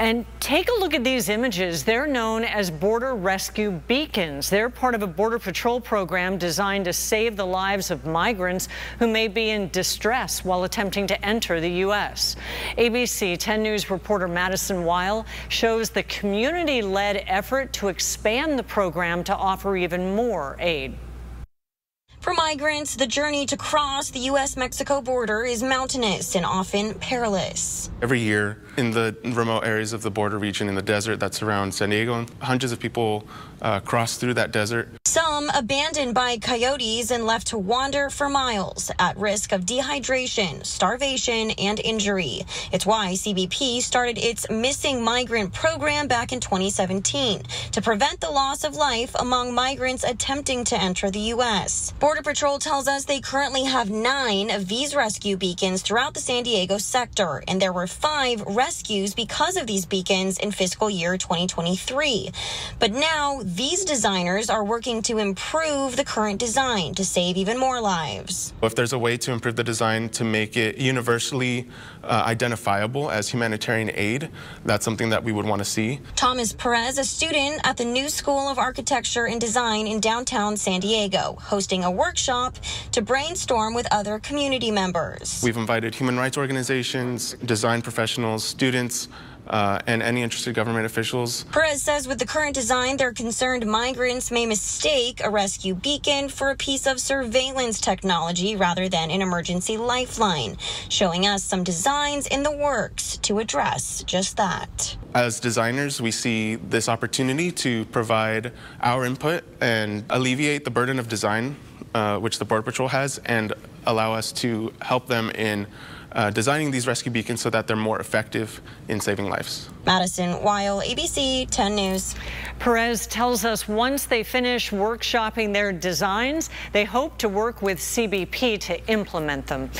And take a look at these images. They're known as border rescue beacons. They're part of a Border Patrol program designed to save the lives of migrants who may be in distress while attempting to enter the U.S. ABC 10 News reporter Madison Weil shows the community-led effort to expand the program to offer even more aid. For migrants, the journey to cross the U.S. Mexico border is mountainous and often perilous. Every year in the remote areas of the border region in the desert that's around San Diego, And hundreds of people uh, cross through that desert. Some abandoned by coyotes and left to wander for miles at risk of dehydration, starvation, and injury. It's why CBP started its Missing Migrant program back in 2017 to prevent the loss of life among migrants attempting to enter the U.S. Border Patrol tells us they currently have nine of these rescue beacons throughout the San Diego sector, and there were five rescues because of these beacons in fiscal year 2023. But now these designers are working to improve the current design to save even more lives. If there's a way to improve the design to make it universally uh, identifiable as humanitarian aid, that's something that we would want to see. Thomas Perez, a student at the New School of Architecture and Design in downtown San Diego, hosting a workshop to brainstorm with other community members. We've invited human rights organizations, design professionals, students, uh, and any interested government officials. Perez says with the current design, they're concerned migrants may mistake a rescue beacon for a piece of surveillance technology rather than an emergency lifeline, showing us some designs in the works to address just that. As designers, we see this opportunity to provide our input and alleviate the burden of design uh, which the Border Patrol has, and allow us to help them in uh, designing these rescue beacons so that they're more effective in saving lives. Madison Weil, ABC 10 News. Perez tells us once they finish workshopping their designs, they hope to work with CBP to implement them.